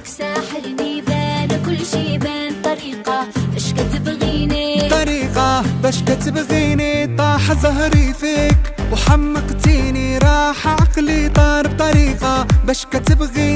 حبك ساحرني بان كل شي بان طريقة. باش كتبغيني؟ طريقة باش كتبغيني طاح زهري فيك. وحمقتيني راح عقلي طار بطريقة. باش كتبغيني؟